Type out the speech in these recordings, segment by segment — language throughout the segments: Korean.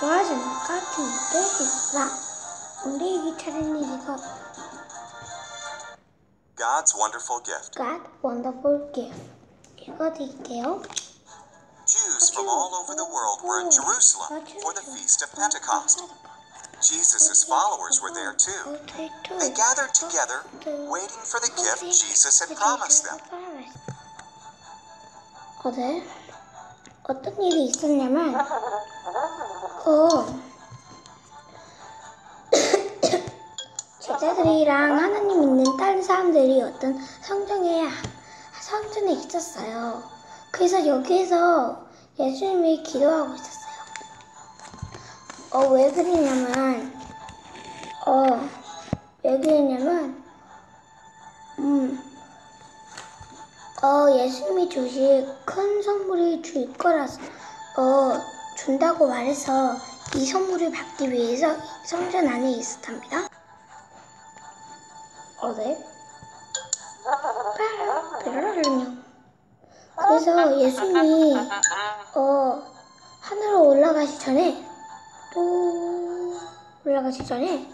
좋아하시는 것 같은데 있어. 우리에게 차례일이고 God's wonderful gift. God wonderful gift. 읽어드릴게요. Jews from all over the world were in Jerusalem for the feast of Pentecost. Jesus' followers were there too. They gathered together, waiting for the gift Jesus had promised them. 어제 어떤 일이 있었냐면 어 제자들이랑 하나님 믿는 다른 사람들이 어떤 성전에 성전에 있었어요. 그래서 여기에서 예수님이 기도하고 있었어요. 어 왜 그러냐면 어 왜 그러냐면 음. 어, 예수님이 주실 큰 선물이 줄 거라서, 어, 준다고 말해서 이 선물을 받기 위해서 성전 안에 있었답니다. 어, 네? 그래서 예수님이, 어, 하늘로 올라가시 전에, 또, 올라가시 전에,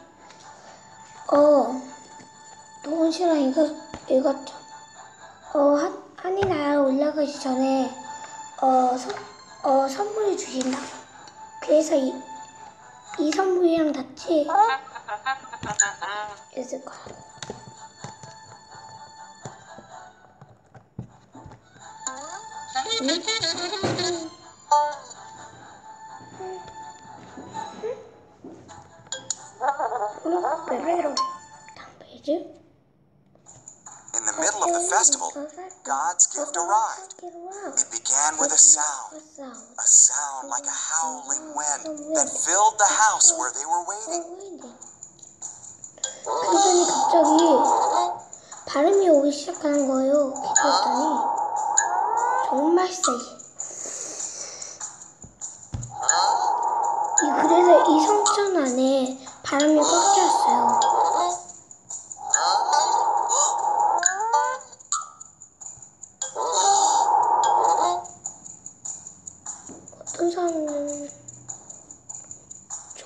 어, 또 시랑 이거, 읽었죠. 어, 한, 한이 나라 올라가기 전에, 어, 선, 어, 선물을 주신다. 그래서 이, 이 선물이랑 같이 있을 거야. 응? 다음 페이지. In the middle of the festival, God's gift arrived. It began with a sound, a sound like a howling wind that filled the house where they were waiting. 그러더니 갑자기 바람이 오기 시작하는 거예요. 기다렸더니 정말 세게. 이 그래서 이 성전 안에 바람이 꽉 찼어요.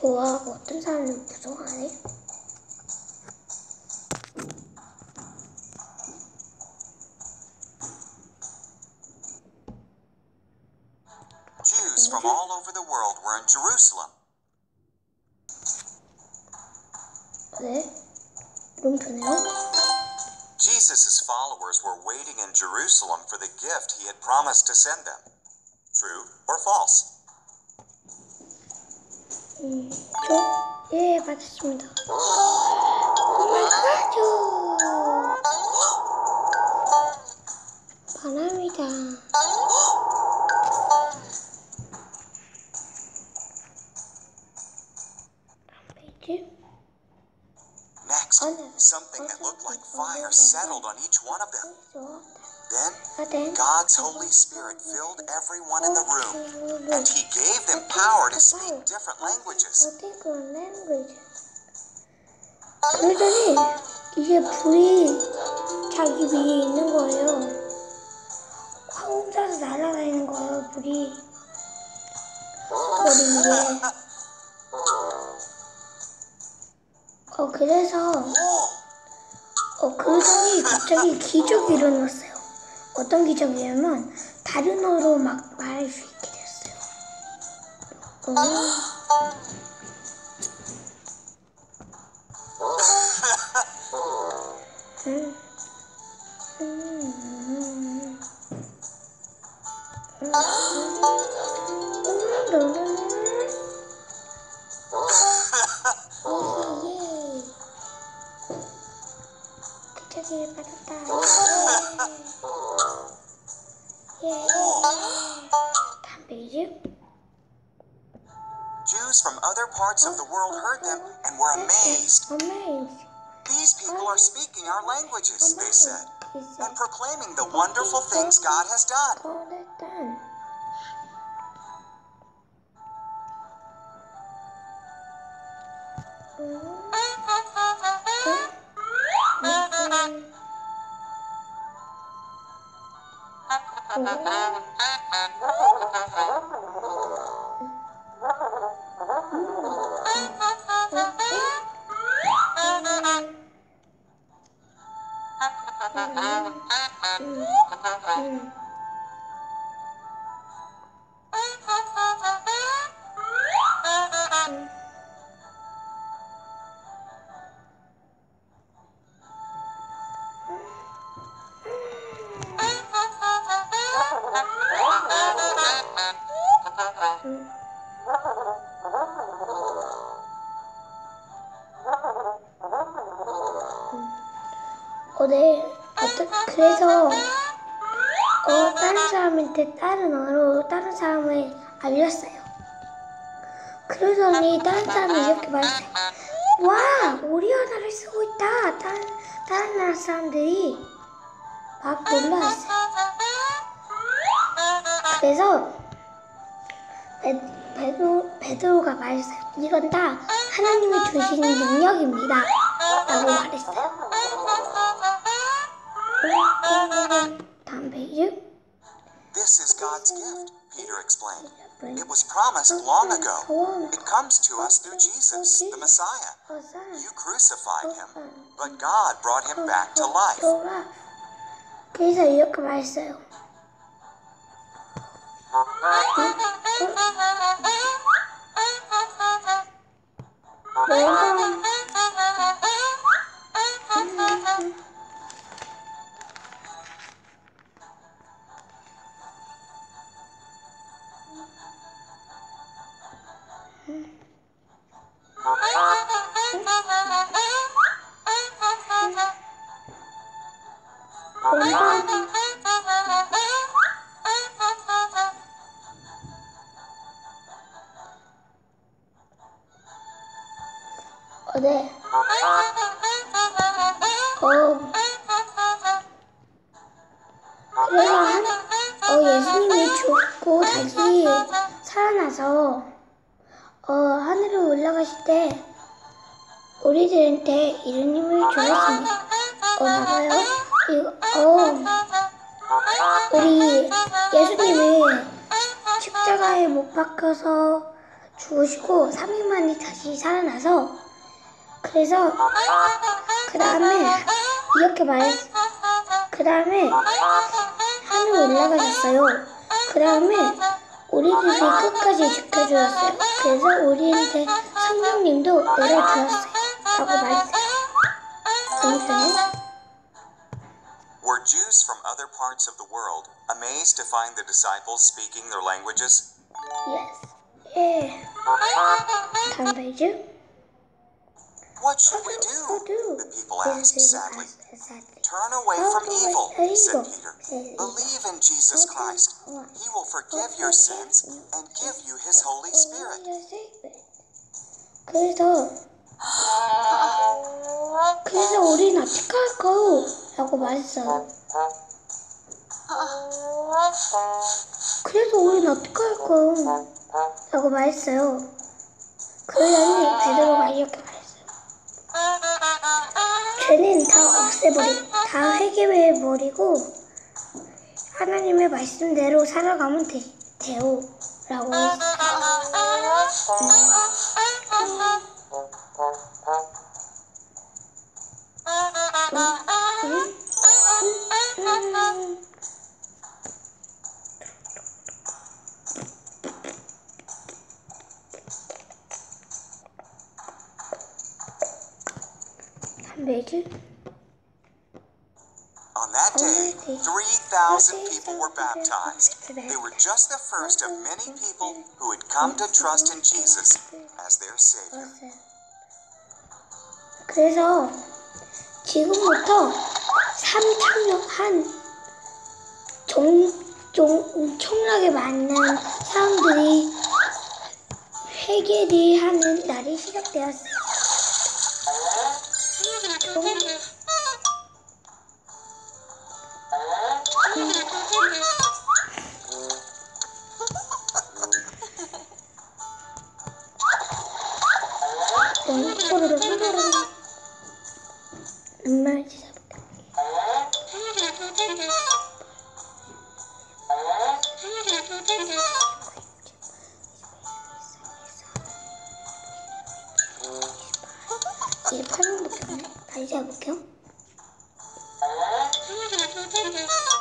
좋아하고 어떤 사람은 무서워하네. Jews from all over the world were in Jerusalem. 네? 너무 좋네요. Jesus' followers were waiting in Jerusalem for the gift he had promised to send them. True or false? 음, 저? 예, 맞았습니다. 오마이갓! 바람이다. 페이지? Next, something that looked like fire settled on each one of them. Then, 아, 네. God's Holy Spirit filled everyone in the room, and He gave them power to speak different languages. 그러더니 이제 불이 자기 위에 있는 거예요. 확 혼자서 날아다니는 거예요, 불이. 머리 위에. 어, 그래서, 어, 그러더니 갑자기 기적이 일어났어요. 어떤 기적이냐면, 다른 어로 막 말할 수 있게 됐어요. 어. 음. 음. 예. 기적을 받았다. Jews from other parts of the world heard them and were amazed. Amazed. These people are speaking our languages, they said, and proclaiming the wonderful things God has done. Mm-hmm. Mm-hmm. 네. 어떠, 그래서, 어, 다른 사람한테 다른 언어로 다른 사람을 알렸어요. 그러더니 다른 사람이 이렇게 말했어요. 와, 우리 언어를 쓰고 있다. 다른, 다른 나라 사람들이 막 놀라웠어요. 그래서 베, 베드로, 베드로가 말했어요. 이건 다 하나님이 주신 능력입니다. 라고 말했어요. you? This is God's gift, Peter explained. It was promised long ago. It comes to us through Jesus, the Messiah. You crucified him, but God brought him back to life. Please 어, 네. 어. 그래서 한, 어, 예수님이 죽고 다시 살아나서 어, 하늘로 올라가실 때 우리들한테 이런 힘을 주었습니다. 어, 봐봐요. 이거, 어, 우리 예수님을 십자가에 못 박혀서 죽으시고 3일 만에 다시 살아나서 그래서 그 다음에 이렇게 말했 그 다음에 하늘 올라가셨어요. 그 다음에 우리들이 끝까지 지켜주었어요. 그래서 우리한테 성령님도 내려주었어요. 라고 말했어요. 그러니까요. Were Jews from other parts of the world amazed to find the disciples speaking their languages? Yes. 예. 다음 페이지. What should we Oh, do? do. The people asked sadly. sadly. Turn away from Turn evil, away said from Peter. evil. Believe in Jesus Christ. He will forgive your sins and give you his Holy Spirit. 그래서 그래서 우린 어떻게 할까요? 라고 말했어요. 그래서 우린 어떻게 할까요? 라고 말했어요. 그러더니 베드로가 이렇게 말했어요. 죄는 다 없애버리고 다 해결해버리고 하나님의 말씀대로 살아가면 돼, 돼요. 라고 했어요. 한페 이지. On that day, 3,000 people were baptized. They were just the first of many people who had come to trust in Jesus as their Savior. 그래서 지금부터 3천명 한 종, 종, 엄청나게 많은 사람들이 회개를 하는 날이 시작되었어요. 엄마 진짜 이제 8번밖에 없네. 다시 해볼게요.